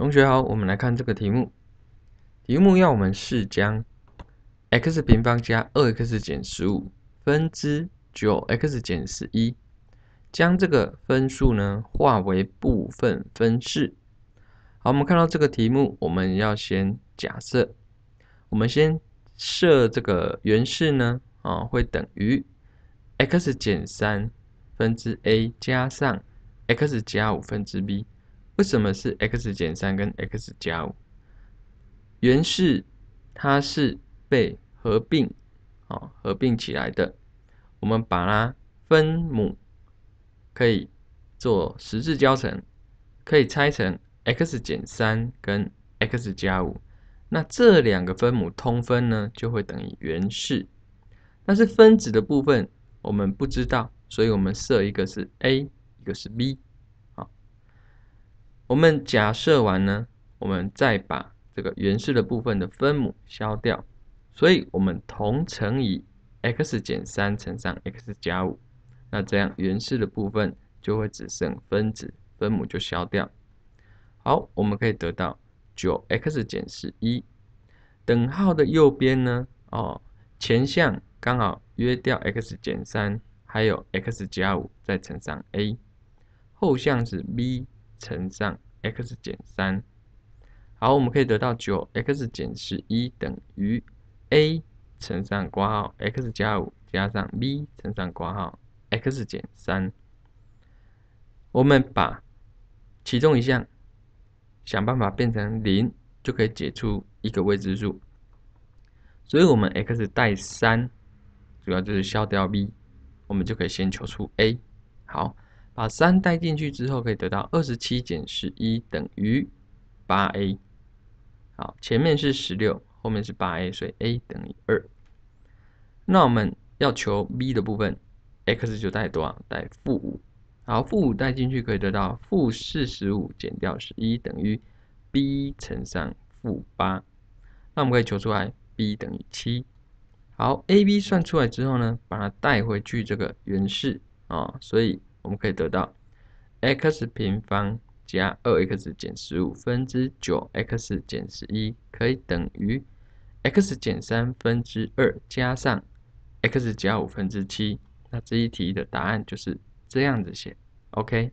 同学好，我们来看这个题目。题目要我们试将 x 平方加二 x 减十五分之九 x 减十一，将这个分数呢化为部分分式。好，我们看到这个题目，我们要先假设，我们先设这个原式呢，啊，会等于 x 减三分之 a 加上 x 加五分之 b。为什么是 x 减三跟 x 加五？原式它是被合并，啊，合并起来的。我们把它分母可以做十字交乘，可以拆成 x 减三跟 x 加五。那这两个分母通分呢，就会等于原式。但是分子的部分我们不知道，所以我们设一个是 a，一个是 b。我们假设完呢，我们再把这个原式的部分的分母消掉，所以我们同乘以 x 减三乘上 x 加五，那这样原式的部分就会只剩分子，分母就消掉。好，我们可以得到九 x 减十一，等号的右边呢，哦，前项刚好约掉 x 减三，还有 x 加五再乘上 a，后项是 b。乘上 x 减三，好，我们可以得到九 x 减十一等于 a 乘上括号 x 加五加上 b 乘上括号 x 减三。我们把其中一项想办法变成零，就可以解出一个未知数。所以，我们 x 带三，主要就是消掉 b，我们就可以先求出 a。好。把三带进去之后，可以得到二十七减十一等于八 a。好，前面是十六，后面是八 a，所以 a 等于二。那我们要求 b 的部分，x 就带多少？带负五。好，负五带进去可以得到负四十五减掉十一等于 b 乘上负八。那我们可以求出来 b 等于七。好，a、b 算出来之后呢，把它带回去这个原式啊，所以。我们可以得到 x 平方加二 x 减十五分之九 x 减十一可以等于 x 减三分之二加上 x 加五分之七。那这一题的答案就是这样子写，OK。